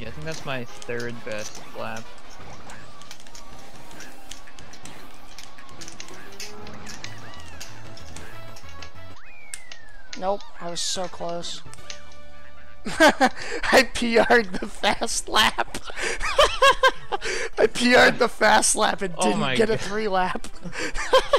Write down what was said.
Yeah, I think that's my third best lap. Nope, I was so close. I PR'd the fast lap. I PR'd the fast lap and oh didn't oh get a three lap.